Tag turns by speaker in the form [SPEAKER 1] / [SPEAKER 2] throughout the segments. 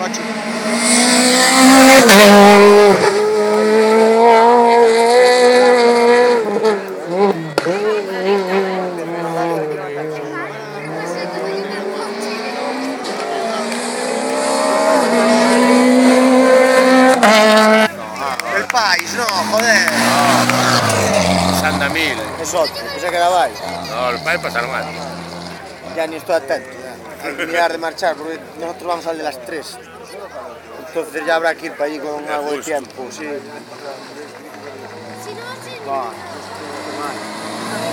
[SPEAKER 1] faccio Del paese, no, joder. No, 60.000. Eso, ¿esa la vai?
[SPEAKER 2] No, il país pasa normal.
[SPEAKER 1] Ya ni estoy atento. al mirar de marchar, porque nosotros vamos al de las 3. Entonces ya habrá que ir para allí con algo de tiempo, sí.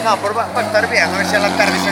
[SPEAKER 1] No, por, va, va a estar bien, a ver si a la tarde se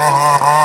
[SPEAKER 1] Ha ha ha!